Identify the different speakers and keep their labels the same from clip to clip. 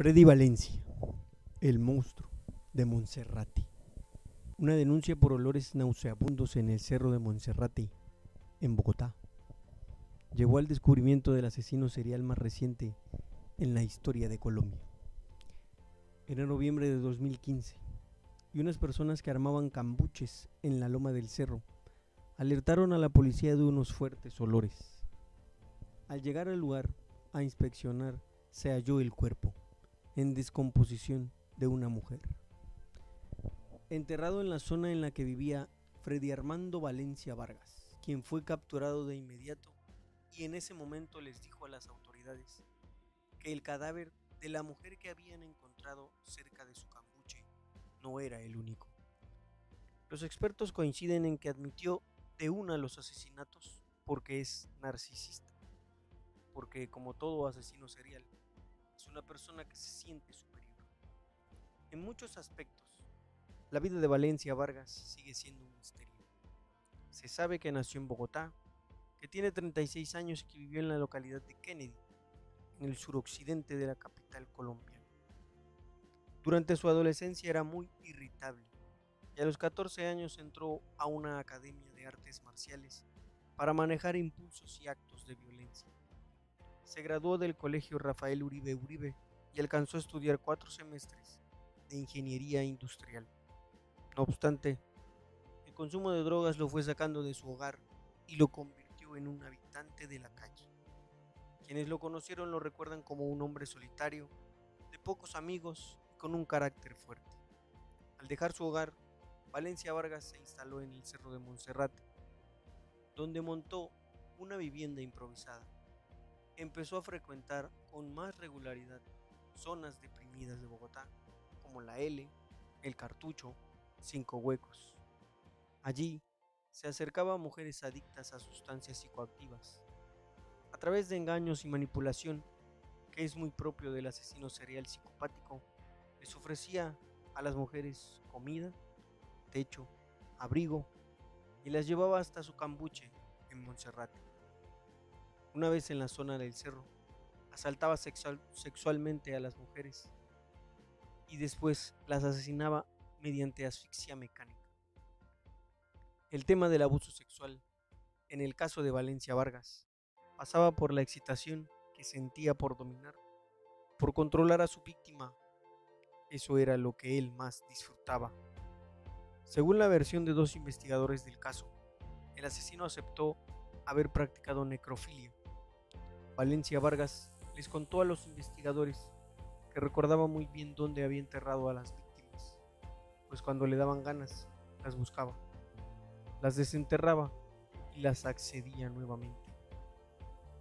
Speaker 1: Freddy Valencia, el monstruo de Monserrate. Una denuncia por olores nauseabundos en el cerro de Monserrate, en Bogotá. Llegó al descubrimiento del asesino serial más reciente en la historia de Colombia. Era noviembre de 2015 y unas personas que armaban cambuches en la loma del cerro alertaron a la policía de unos fuertes olores. Al llegar al lugar a inspeccionar, se halló el cuerpo en descomposición de una mujer. Enterrado en la zona en la que vivía Freddy Armando Valencia Vargas, quien fue capturado de inmediato y en ese momento les dijo a las autoridades que el cadáver de la mujer que habían encontrado cerca de su cambuche no era el único. Los expertos coinciden en que admitió de una los asesinatos porque es narcisista, porque como todo asesino serial, es una persona que se siente superior. En muchos aspectos, la vida de Valencia Vargas sigue siendo un misterio. Se sabe que nació en Bogotá, que tiene 36 años y que vivió en la localidad de Kennedy, en el suroccidente de la capital colombiana. Durante su adolescencia era muy irritable y a los 14 años entró a una academia de artes marciales para manejar impulsos y actos de violencia. Se graduó del Colegio Rafael Uribe Uribe y alcanzó a estudiar cuatro semestres de ingeniería industrial. No obstante, el consumo de drogas lo fue sacando de su hogar y lo convirtió en un habitante de la calle. Quienes lo conocieron lo recuerdan como un hombre solitario, de pocos amigos y con un carácter fuerte. Al dejar su hogar, Valencia Vargas se instaló en el Cerro de Monserrate, donde montó una vivienda improvisada empezó a frecuentar con más regularidad zonas deprimidas de Bogotá, como la L, el Cartucho, Cinco Huecos. Allí se acercaba a mujeres adictas a sustancias psicoactivas. A través de engaños y manipulación, que es muy propio del asesino serial psicopático, les ofrecía a las mujeres comida, techo, abrigo y las llevaba hasta su cambuche en Monserrate. Una vez en la zona del cerro, asaltaba sexualmente a las mujeres y después las asesinaba mediante asfixia mecánica. El tema del abuso sexual, en el caso de Valencia Vargas, pasaba por la excitación que sentía por dominar, por controlar a su víctima. Eso era lo que él más disfrutaba. Según la versión de dos investigadores del caso, el asesino aceptó haber practicado necrofilia Valencia Vargas les contó a los investigadores que recordaba muy bien dónde había enterrado a las víctimas, pues cuando le daban ganas, las buscaba, las desenterraba y las accedía nuevamente.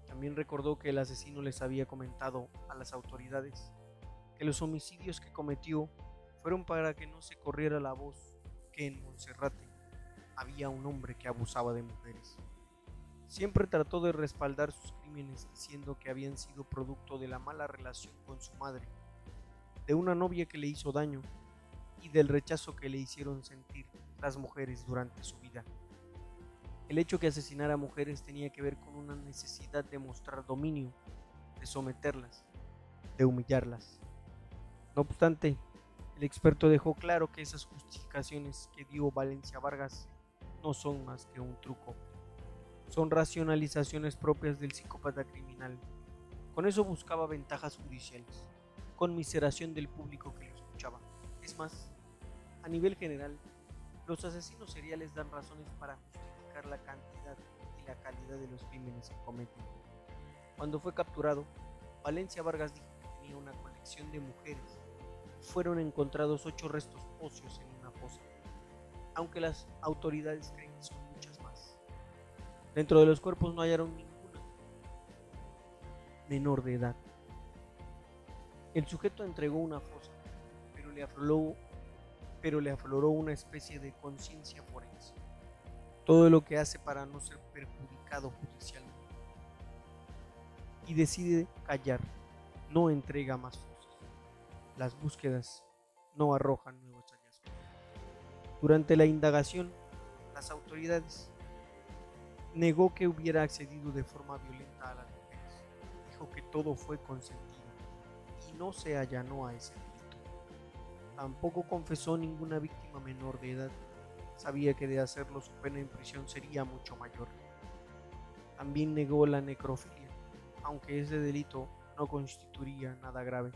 Speaker 1: También recordó que el asesino les había comentado a las autoridades que los homicidios que cometió fueron para que no se corriera la voz que en Monserrate había un hombre que abusaba de mujeres. Siempre trató de respaldar sus crímenes diciendo que habían sido producto de la mala relación con su madre, de una novia que le hizo daño y del rechazo que le hicieron sentir las mujeres durante su vida. El hecho que asesinara a mujeres tenía que ver con una necesidad de mostrar dominio, de someterlas, de humillarlas. No obstante, el experto dejó claro que esas justificaciones que dio Valencia Vargas no son más que un truco son racionalizaciones propias del psicópata criminal. Con eso buscaba ventajas judiciales, conmiseración del público que lo escuchaba. Es más, a nivel general, los asesinos seriales dan razones para justificar la cantidad y la calidad de los crímenes que cometen. Cuando fue capturado, Valencia Vargas dijo que tenía una colección de mujeres. Fueron encontrados ocho restos óseos en una fosa, aunque las autoridades creen Dentro de los cuerpos no hallaron ninguna menor de edad. El sujeto entregó una fosa, pero le afloró, pero le afloró una especie de conciencia forense. Todo lo que hace para no ser perjudicado judicialmente. Y decide callar, no entrega más fosas. Las búsquedas no arrojan nuevos hallazgos. Durante la indagación, las autoridades negó que hubiera accedido de forma violenta a las mujeres. Dijo que todo fue consentido y no se allanó a ese delito. Tampoco confesó ninguna víctima menor de edad. Sabía que de hacerlo su pena en prisión sería mucho mayor. También negó la necrofilia, aunque ese delito no constituiría nada grave,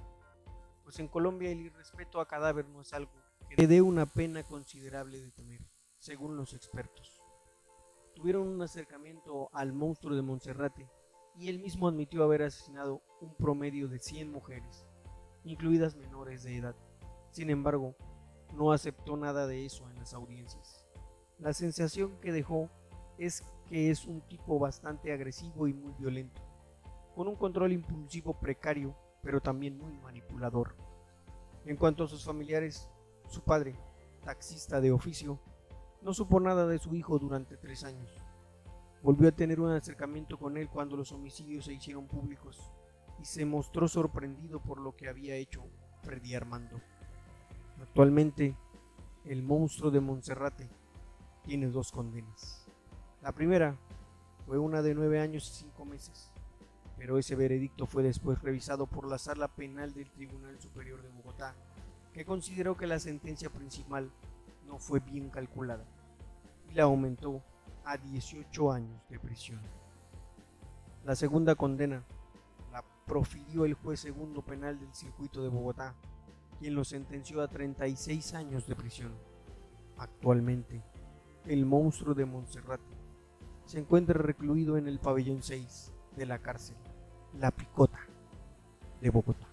Speaker 1: pues en Colombia el irrespeto a cadáver no es algo que dé una pena considerable de temer, según los expertos. Tuvieron un acercamiento al monstruo de Monserrate y él mismo admitió haber asesinado un promedio de 100 mujeres, incluidas menores de edad. Sin embargo, no aceptó nada de eso en las audiencias. La sensación que dejó es que es un tipo bastante agresivo y muy violento, con un control impulsivo precario, pero también muy manipulador. En cuanto a sus familiares, su padre, taxista de oficio, no supo nada de su hijo durante tres años. Volvió a tener un acercamiento con él cuando los homicidios se hicieron públicos y se mostró sorprendido por lo que había hecho Freddy Armando. Actualmente, el monstruo de Monserrate tiene dos condenas. La primera fue una de nueve años y cinco meses, pero ese veredicto fue después revisado por la Sala Penal del Tribunal Superior de Bogotá, que consideró que la sentencia principal no fue bien calculada y la aumentó a 18 años de prisión. La segunda condena la profirió el juez segundo penal del circuito de Bogotá, quien lo sentenció a 36 años de prisión. Actualmente, el monstruo de Monserrate se encuentra recluido en el pabellón 6 de la cárcel La Picota de Bogotá.